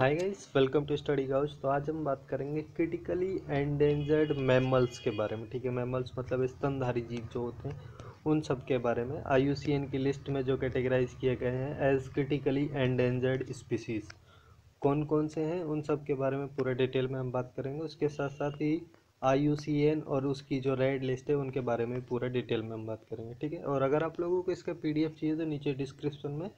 Hi guys welcome to study couch तो आज हम बात करेंगे क्रिटिकली एंडेंजर्ड मैमल्स के बारे में। ठीक है मैमल्स मतलब स्तनधारी जीव जो होते हैं, उन सब के बारे में। आईयूसीएन की लिस्ट में जो कैटेगराइज किए गए हैं एज क्रिटिकली एंडेंजर्ड स्पीसीज कौन कौन से हैं, उन सब के बारे में पूरे डिटेल में हम बात करेंगे। उसके साथ साथ ही आईयूसीएन और उसकी जो रेड लिस्ट है, उनके बारे में पूरा डिटेल में हम बात करेंगे। ठीक है, और अगर आप लोगों को इसका पीडीएफ चाहिए तो नीचे डिस्क्रिप्शन में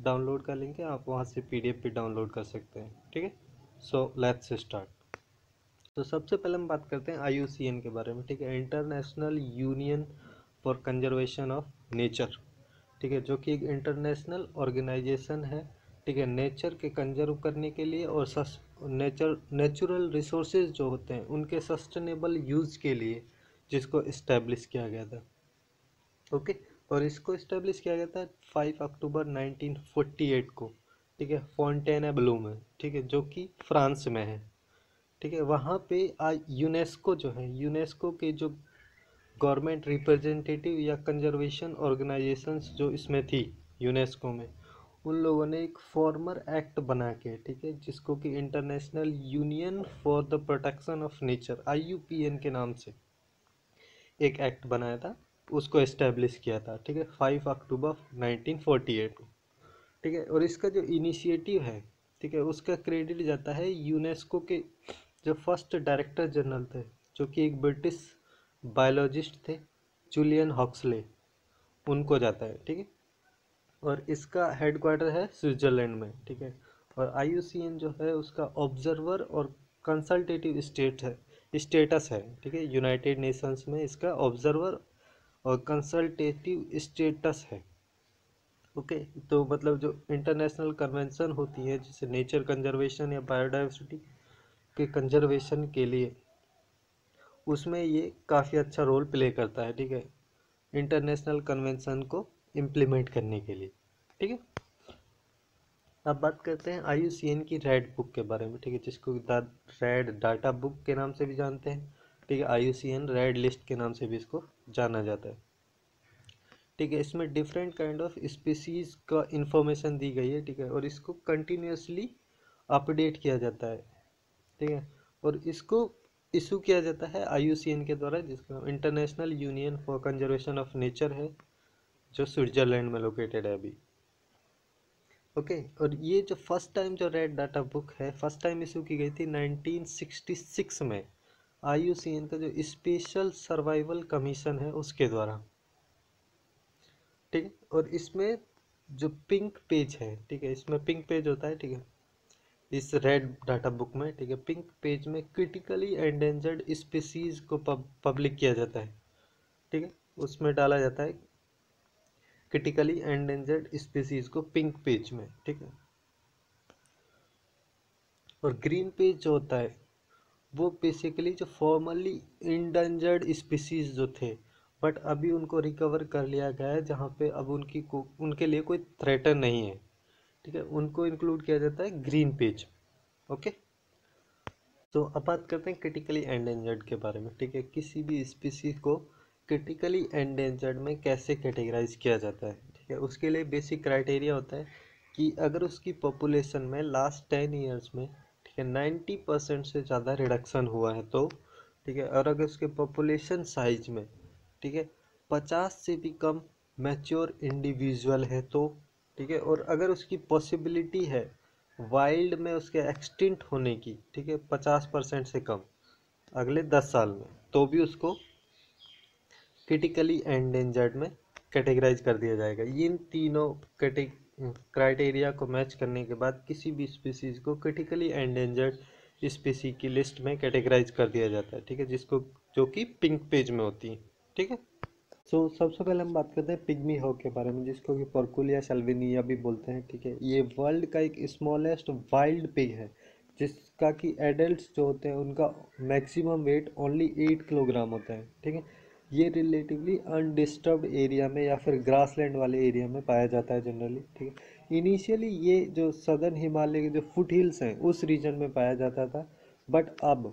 डाउनलोड का लिंक है आप वहाँ से पीडीएफ भी डाउनलोड कर सकते हैं, ठीक है? सो लेट्स स्टार्ट तो सबसे पहले हम बात करते हैं आईयूसीएन के बारे में, ठीक है? International union for conservation of nature ठीक है? जो कि एक इंटरनेशनल ऑर्गेनाइजेशन है, ठीक है? नेचर के कंजर्व करने के लिए और सस नेचर नेचुरल रिसोर्सेज जो होते हैं, उनके सस्टेनेबल यूज़ के लिए जिसको इस्टेब्लिश किया गया था, ओके? okay? और इसको इस्टेब्लिश किया गया था फाइव अक्टूबर 1948 को, ठीक है? फॉन्टेन ब्लू में, ठीक है? जो कि फ्रांस में है, ठीक है? वहाँ पे आज यूनेस्को जो है यूनेस्को के जो गवर्नमेंट रिप्रेजेंटेटिव या कंजर्वेशन ऑर्गेनाइजेशंस जो इसमें थी यूनेस्को में, उन लोगों ने एक फॉर्मर एक्ट बना के, ठीक है? जिसको कि international union for the protection of nature IUPN के नाम से, एक एक्ट बनाया था। उसको इस्टेब्लिश किया था, ठीक है? Five October nineteen forty eight को, ठीक है? और इसका जो इनिशिएटिव है, ठीक है? उसका क्रेडिट जाता है यूनेस्को के जो फ़र्स्ट डायरेक्टर जनरल थे, जो कि एक ब्रिटिश बायोलॉजिस्ट थे जूलियन हॉक्सले उनको जाता है, ठीक है? और इसका हेडक्वार्टर है स्विट्ज़रलैंड में, ठीक है? और IUCN जो है, उसका ऑब्जर्वर और कंसल्टेटिव स्टेट है स्टेटस है, ठीक है? यूनाइटेड नेशंस में इसका ऑब्जर्वर और कंसल्टेटिव स्टेटस है। ओके तो मतलब जो इंटरनेशनल कन्वेंशन होती है, जैसे नेचर कंजर्वेशन या बायोडाइवर्सिटी के कंजर्वेशन के लिए, उसमें ये काफ़ी अच्छा रोल प्ले करता है, ठीक है? इंटरनेशनल कन्वेंशन को इम्प्लीमेंट करने के लिए, ठीक है? अब बात करते हैं IUCN की रेड बुक के बारे में, ठीक है? जिसको रेड डाटा बुक के नाम से भी जानते हैं, ठीक है? IUCN रेड लिस्ट के नाम से भी इसको जाना जाता है। ठीक है इसमें डिफरेंट काइंड ऑफ़ स्पीसीज का इंफॉर्मेशन दी गई है ठीक है और इसको कंटिन्यूसली अपडेट किया जाता है ठीक है और इसको इशू किया जाता है IUCN के द्वारा जिसका international union for conservation of nature है जो स्विट्जरलैंड में लोकेटेड है अभी। ओके okay, और ये जो फ़र्स्ट टाइम जो रेड डाटा बुक है फ़र्स्ट टाइम इशू की गई थी 1966 में। आई का जो स्पेशल सर्वाइवल कमीशन है उसके द्वारा। ठीक है? और इसमें जो पिंक पेज है, ठीक है? इसमें पिंक पेज होता है, ठीक है? इस रेड डाटा बुक में, ठीक है? पिंक पेज में क्रिटिकली एंडेंजर्ड स्पीसीज को पब्लिक किया जाता है। ठीक है? उसमें डाला जाता है क्रिटिकली एंडेंजर्ड स्पीसीज को पिंक पेज में, ठीक है? और ग्रीन पेज जो होता है वो बेसिकली जो फॉर्मली इंडेंजर्ड स्पीसीज जो थे बट अभी उनको रिकवर कर लिया गया है, जहाँ पे अब उनकी को, उनके लिए कोई थ्रेटन नहीं है। ठीक है? उनको इंक्लूड किया जाता है ग्रीन पेज ओके तो अब बात करते हैं क्रिटिकली एंडेंजर्ड के बारे में। ठीक है? किसी भी स्पीसीज को क्रिटिकली एंडेंजर्ड में कैसे कैटेगराइज किया जाता है? ठीक है? उसके लिए बेसिक क्राइटेरिया होता है कि अगर उसकी पॉपुलेशन में लास्ट टेन ईयर्स में है नाइन्टी परसेंट से ज़्यादा रिडक्शन हुआ है तो ठीक है? और अगर उसके पॉपुलेशन साइज़ में, ठीक है? पचास से भी कम मैच्योर इंडिविजुअल है तो ठीक है? और अगर उसकी पॉसिबिलिटी है वाइल्ड में उसके एक्सटिंट होने की, ठीक है? पचास परसेंट से कम अगले दस साल में तो भी उसको क्रिटिकली एंडेंजर्ड में कैटेगराइज कर दिया जाएगा। इन तीनों कैटेग क्राइटेरिया को मैच करने के बाद किसी भी स्पीसीज़ को क्रिटिकली एंडेंजर्ड स्पीसी की लिस्ट में कैटेगराइज कर दिया जाता है, ठीक है? जिसको, जो कि पिंक पेज में होती है, ठीक है? सो सबसे पहले हम बात करते हैं पिग्मी हॉक के बारे में, जिसको कि पर्कुलिया सेल्विनिया भी बोलते हैं, ठीक है? ये वर्ल्ड का एक स्मॉलेस्ट वाइल्ड पिग है, जिसका कि एडल्ट जो होते हैं, उनका maximum weight only eight kilogram होता है, ठीक है? ये रिलेटिवली अनडिस्टर्ब एरिया में या फिर ग्रासलैंड वाले एरिया में पाया जाता है जनरली ठीक है? इनिशियली ये जो सदर्न हिमालय के जो फुट हिल्स हैं, उस रीजन में पाया जाता था बट अब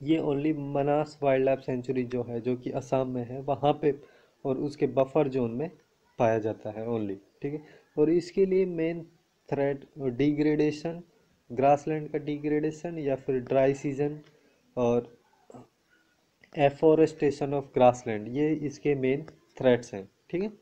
ये only Manas wild life sanctuary जो है, जो कि असम में है, वहाँ पे और उसके बफर जोन में पाया जाता है ओनली ठीक है? और इसके लिए मेन थ्रेट डिग्रेडेशन ग्रासलैंड का डिग्रेडेशन या फिर ड्राई सीज़न और एफोरेस्टेशन ऑफ़ ग्रासलैंड ये इसके मेन थ्रेट्स हैं, ठीक है?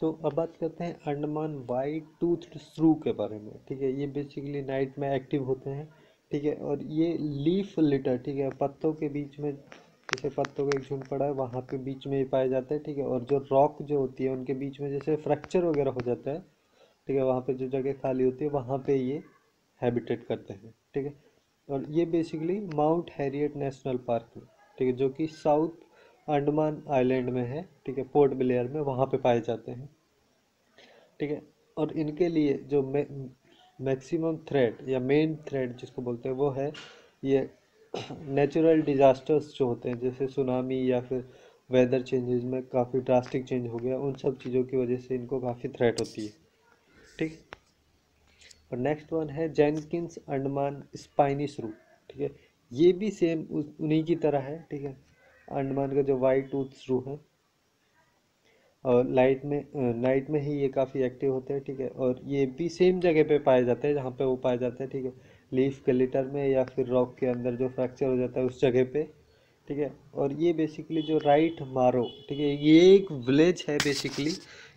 तो अब बात करते हैं अंडमान वाइट टूथ श्रू के बारे में, ठीक है? ये बेसिकली नाइट में एक्टिव होते हैं, ठीक है? और ये लीफ लिटर ठीक है? पत्तों के बीच में, जैसे पत्तों का एक झुंड पड़ा है, वहाँ पे बीच में पाए जाते हैं, ठीक है? और जो रॉक जो होती है, उनके बीच में जैसे फ्रैक्चर वगैरह हो जाता है, ठीक है? वहाँ पे जो जगह खाली होती है, वहाँ पे ये हैबिटेट करते हैं, ठीक है? और ये basically Mount Harriet national park में ठीक है, जो कि साउथ अंडमान आइलैंड में है, ठीक है पोर्ट ब्लेयर में वहाँ पे पाए जाते हैं, ठीक है, और इनके लिए जो मैक्सिमम थ्रेट या मेन थ्रेट जिसको बोलते हैं, वो है ये नेचुरल डिज़ास्टर्स जो होते हैं, जैसे सुनामी या फिर वेदर चेंजेस में काफ़ी ड्रास्टिक चेंज हो गया, उन सब चीज़ों की वजह से इनको काफ़ी थ्रेट होती है, ठीक और नेक्स्ट वन है जैनकिंस अंडमान स्पाइनी श्रू ठीक है? ये भी सेम उन्हीं की तरह है, ठीक है? अंडमान का जो वाइट टूथ श्रू है। और लाइट में नाइट में ही ये काफ़ी एक्टिव होते हैं, ठीक है? और ये भी सेम जगह पे पाए जाते हैं, जहाँ पे वो पाए जाते हैं, ठीक है? लीफ के लिटर में या फिर रॉक के अंदर जो फ्रैक्चर हो जाता है उस जगह पे, ठीक है? और ये बेसिकली जो राइट मारो ठीक है? ये एक विलेज है बेसिकली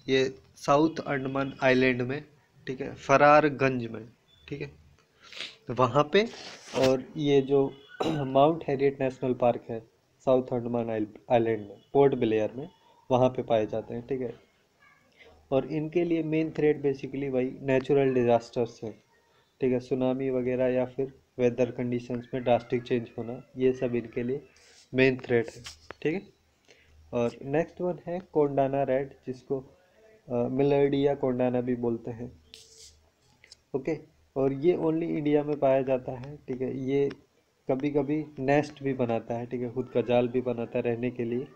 ये साउथ अंडमान आइलैंड में। ठीक है, फरारगंज में, ठीक है? तो वहाँ पे और ये जो माउंट हैरियट नेशनल पार्क है साउथ अंडमान आइलैंड में पोर्ट ब्लेयर में, वहाँ पे पाए जाते हैं, ठीक है? और इनके लिए मेन थ्रेट बेसिकली वही नेचुरल डिज़ास्टर्स है, ठीक है? सुनामी वगैरह या फिर वेदर कंडीशंस में ड्रास्टिक चेंज होना, ये सब इनके लिए मेन थ्रेट है, ठीक है? और नेक्स्ट वन है कोंडाना रेड जिसको मिलर्डिया कोंडाना भी बोलते हैं। ओके? और ये ओनली इंडिया में पाया जाता है, ठीक है? ये कभी कभी नेस्ट भी बनाता है, ठीक है? खुद का जाल भी बनाता है रहने के लिए,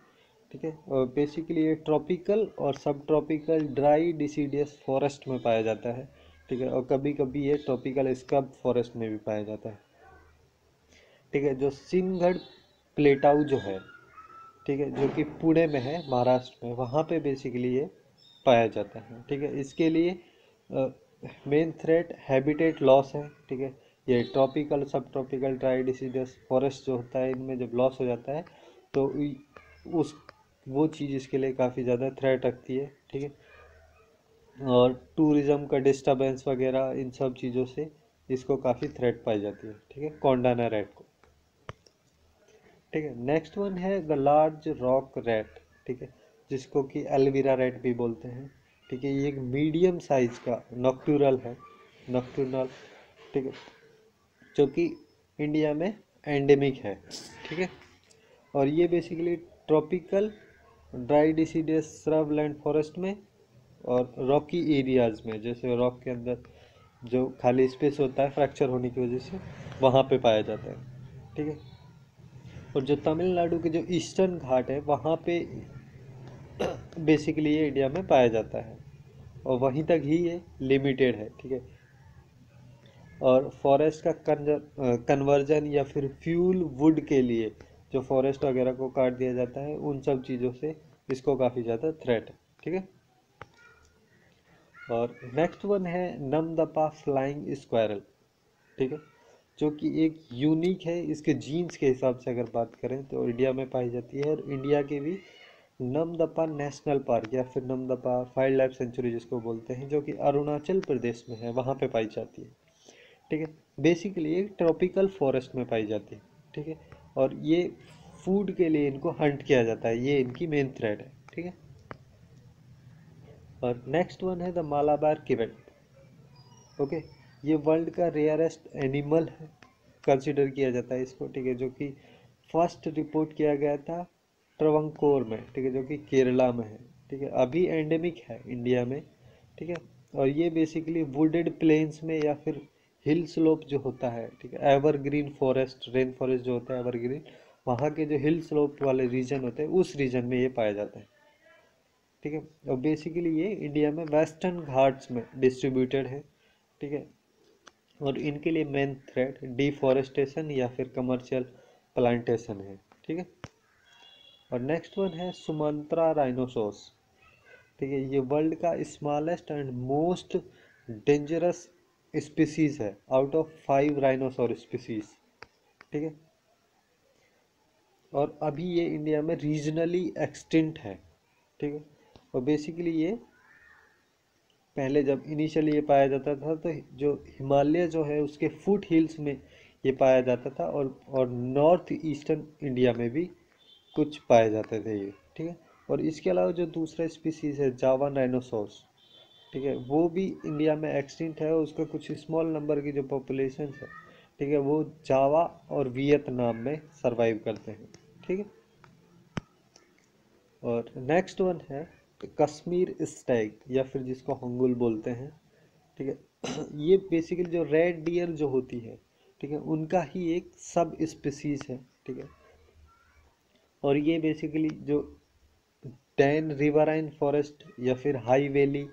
ठीक है? और बेसिकली ये ट्रॉपिकल और सब ट्रॉपिकल ड्राई डिसीडियस फॉरेस्ट में पाया जाता है, ठीक है? और कभी कभी ये ट्रॉपिकल स्कब फॉरेस्ट में भी पाया जाता है, ठीक है? जो सिंगढ़ प्लेटाऊ जो है, ठीक है? जो कि पुणे में है, महाराष्ट्र में, वहाँ पे बेसिकली ये पाया जाता है, ठीक है? इसके लिए मेन थ्रेट हैबिटेट लॉस है, ठीक है? ये ट्रॉपिकल सब ट्रॉपिकल ड्राई डिसीजस फॉरेस्ट जो होता है, इनमें जब लॉस हो जाता है तो उस, वो चीज़ इसके लिए काफ़ी ज़्यादा थ्रेट रखती है, ठीक है? और टूरिज़्म का डिस्टर्बेंस वगैरह, इन सब चीज़ों से इसको काफ़ी थ्रेट पाई जाती है, ठीक है? कौंडाना रेट को, ठीक है? नेक्स्ट वन है द लार्ज रॉक रेट ठीक है? जिसको कि एलवीरा रेड भी बोलते हैं, ठीक है? ये एक मीडियम साइज़ का नॉक्टूरल है नॉक्टूरल ठीक है? जो कि इंडिया में एंडेमिक है, ठीक है? और ये basically tropical dry deciduous shrub land forest में और रॉकी एरियाज़ में, जैसे रॉक के अंदर जो खाली स्पेस होता है फ्रैक्चर होने की वजह से वहाँ पे पाया जाता है, ठीक है? और जो तमिलनाडु के जो ईस्टर्न घाट है, वहाँ पे बेसिकली ये इंडिया में पाया जाता है। और वहीं तक ही ये लिमिटेड है, ठीक है? और फॉरेस्ट का कन्वर्जन या फिर फ्यूल वुड के लिए जो फॉरेस्ट वगैरह को काट दिया जाता है, उन सब चीज़ों से इसको काफ़ी ज़्यादा थ्रेट है, ठीक है? और नेक्स्ट वन है नमदपा फ्लाइंग स्क्वायरल ठीक है? जो कि एक यूनिक है, इसके जीन्स के हिसाब से अगर बात करें तो इंडिया में पाई जाती है और इंडिया के भी नमदपा नेशनल पार्क या फिर नमदपा वाइल्ड लाइफ सेंचुरी जिसको बोलते हैं, जो कि अरुणाचल प्रदेश में है, वहाँ पे पाई जाती है। ठीक है? बेसिकली एक ट्रॉपिकल फॉरेस्ट में पाई जाती है। ठीक है? और ये फ़ूड के लिए इनको हंट किया जाता है। ये इनकी मेन थ्रेड है। ठीक है? और नेक्स्ट वन है द मालाबार किवेट। ओके? ये वर्ल्ड का रेयरेस्ट एनिमल है। कंसिडर किया जाता है इसको। ठीक है? जो कि फ़र्स्ट रिपोर्ट किया गया था ट्रवंकोर में, ठीक है, जो कि केरला में है, ठीक है, अभी एंडेमिक है इंडिया में, ठीक है, और ये बेसिकली वुडेड प्लेन्स में या फिर हिल स्लोप जो होता है, ठीक है एवरग्रीन फॉरेस्ट रेन फॉरेस्ट जो होता है एवरग्रीन वहाँ के जो हिल स्लोप वाले रीजन होते हैं, उस रीजन में ये पाया जाता है, ठीक है, और बेसिकली ये इंडिया में वेस्टर्न घाट्स में डिस्ट्रीब्यूटेड है, ठीक है, और इनके लिए मेन थ्रेट डिफॉरेस्टेशन या फिर कमर्शियल प्लांटेशन है, ठीक है। और नेक्स्ट वन है सुमंत्रा राइनोसोस ठीक है, ये वर्ल्ड का smallest and most dangerous species है out of five rhinoceros species ठीक है? और अभी ये इंडिया में रीजनली एक्सटिंट है। ठीक है? और बेसिकली ये पहले जब इनिशियली ये पाया जाता था तो जो हिमालय जो है, उसके फुट हिल्स में ये पाया जाता था और और नॉर्थ ईस्टर्न इंडिया में भी कुछ पाए जाते थे ये, ठीक है? और इसके अलावा जो दूसरा स्पीसीज है जावा डायनासोर्स ठीक है? वो भी इंडिया में एक्सटिंक्ट है उसका कुछ स्मॉल नंबर की जो पॉपुलेशन है, ठीक है? वो जावा और वियतनाम में सरवाइव करते हैं, ठीक है? और नेक्स्ट वन है कश्मीर स्टैग या फिर जिसको हंगुल बोलते हैं, ठीक है? ये बेसिकली जो रेड डियर जो होती है, ठीक है? उनका ही एक सब स्पीसीज है, ठीक है? और ये बेसिकली जो डैन रिवराइन फॉरेस्ट या फिर हाई वैली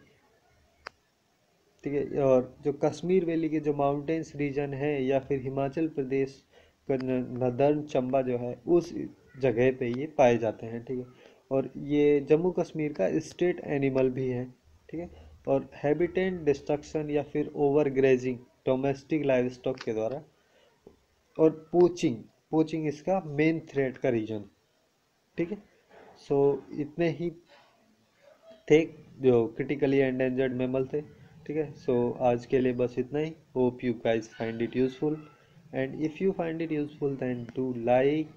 ठीक है, और जो कश्मीर वैली के जो माउंटेन्स रीजन है या फिर हिमाचल प्रदेश का नदर्न चंबा जो है, उस जगह पे ये पाए जाते हैं, ठीक है। और ये जम्मू कश्मीर का स्टेट एनिमल भी है, ठीक है। और हैबिटेंट डिस्ट्रक्शन या फिर over grazing domestic live stock के द्वारा, और पोचिंग पोचिंग इसका मेन थ्रेट का रीजन ठीक है? सो इतने ही थे जो क्रिटिकली एंडेंजर्ड मेमल थे, ठीक है? सो आज के लिए बस इतना ही। Hope you guys find it useful and if you find it useful then to like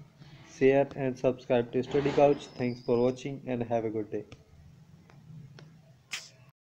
share and subscribe to study couch. Thanks for watching and have a good day.